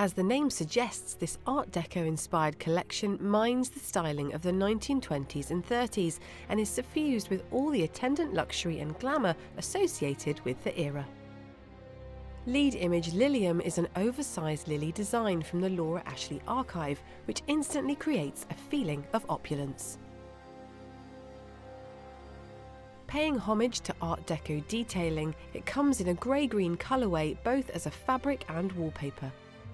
As the name suggests, this Art Deco inspired collection mines the styling of the 1920s and 30s and is suffused with all the attendant luxury and glamour associated with the era. Lead image Lilium is an oversized lily design from the Laura Ashley archive, which instantly creates a feeling of opulence. Paying homage to Art Deco detailing, it comes in a grey-green colourway both as a fabric and wallpaper.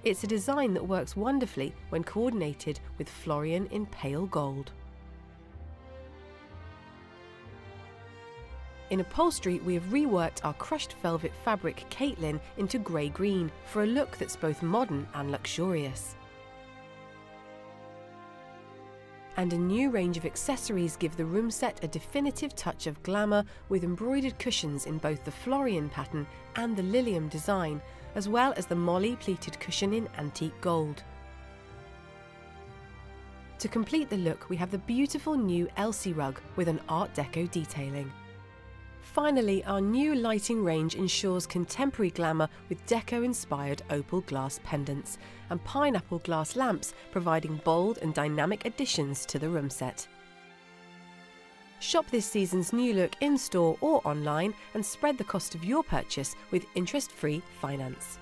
It's a design that works wonderfully when coordinated with Florian in pale gold. In upholstery, we have reworked our crushed velvet fabric Caitlin into grey green for a look that's both modern and luxurious. And a new range of accessories give the room set a definitive touch of glamour with embroidered cushions in both the Florian pattern and the Lilium design, as well as the Molly pleated cushion in antique gold. To complete the look, we have the beautiful new Elsie rug with an Art Deco detailing. Finally, our new lighting range ensures contemporary glamour with deco-inspired opal glass pendants and pineapple glass lamps providing bold and dynamic additions to the room set. Shop this season's new look in store or online and spread the cost of your purchase with interest free finance.